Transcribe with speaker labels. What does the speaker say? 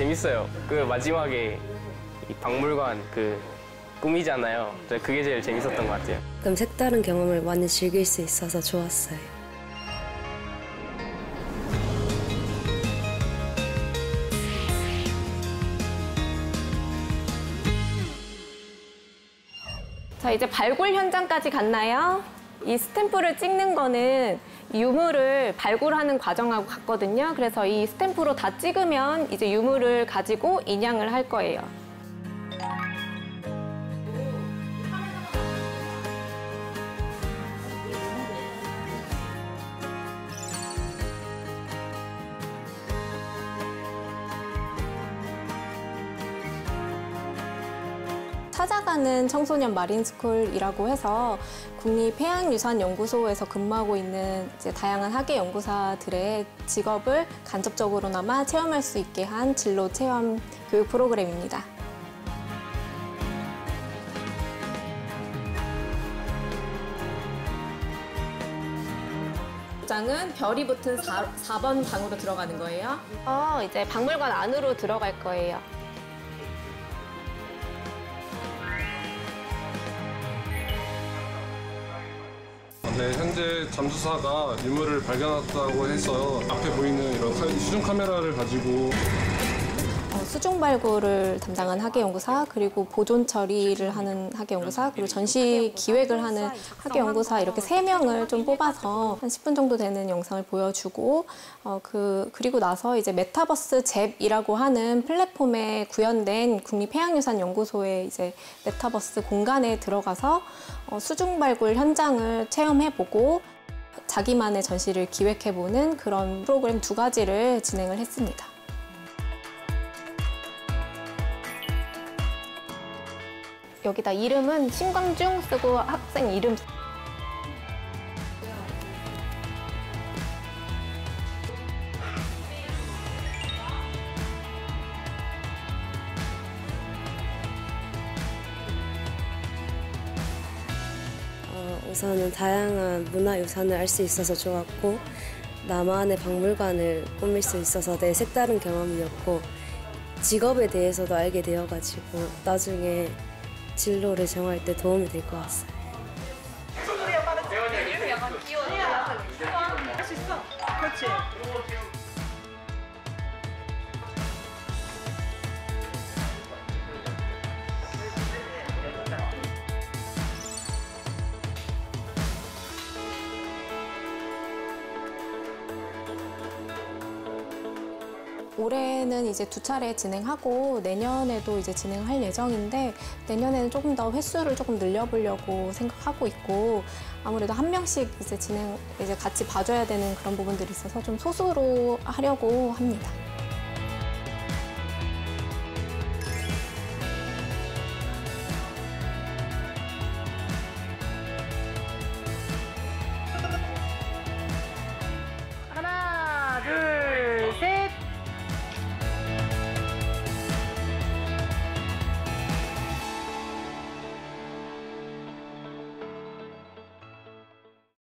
Speaker 1: 재밌어요. 그 마지막에 이 박물관 그 꿈이잖아요. 저 그게 제일 재밌었던 것 같아요.
Speaker 2: 그럼 색다른 경험을 많이 즐길 수 있어서 좋았어요.
Speaker 3: 자, 이제 발굴 현장까지 갔나요? 이 스탬프를 찍는 거는 유물을 발굴하는 과정하고 같거든요. 그래서 이 스탬프로 다 찍으면 이제 유물을 가지고 인양을 할 거예요. 찾아가는 청소년 마린스쿨이라고 해서 국립 해양유산연구소에서 근무하고 있는 이제 다양한 학예 연구사들의 직업을 간접적으로나마 체험할 수 있게 한 진로 체험 교육 프로그램입니다. 장은 별이 붙은 4, 4번 방으로 들어가는 거예요. 어, 이제 박물관 안으로 들어갈 거예요.
Speaker 4: 네, 현재 잠수사가 유물을 발견했다고 해서 앞에 보이는 이런 카- 수중 카메라를 가지고
Speaker 3: 어, 수중 발굴을 담당한 학예 연구사 그리고 보존 처리를 하는 학예 연구사 그리고 전시 기획을 하는 학예 연구사 이렇게 세 명을 좀 뽑아서 한 10분 정도 되는 영상을 보여주고 어, 그 그리고 나서 이제 메타버스 잽이라고 하는 플랫폼에 구현된 국립해양유산연구소의 이제 메타버스 공간에 들어가서 어, 수중 발굴 현장을 체험해보고 자기만의 전시를 기획해보는 그런 프로그램 두 가지를 진행을 했습니다. 여기다 이름은 신광중 쓰고 학생 이름.
Speaker 2: 어, 우선은 다양한 문화유산을 알 수 있어서 좋았고 나만의 박물관을 꾸밀 수 있어서 내 색다른 경험이었고 직업에 대해서도 알게 되어가지고 나중에 진로를 정할 때 도움이 될 것 같아요.
Speaker 3: 올해는 이제 두 차례 진행하고 내년에도 이제 진행할 예정인데 내년에는 조금 더 횟수를 조금 늘려보려고 생각하고 있고 아무래도 한 명씩 이제 진행 이제 같이 봐줘야 되는 그런 부분들이 있어서 좀 소수로 하려고 합니다.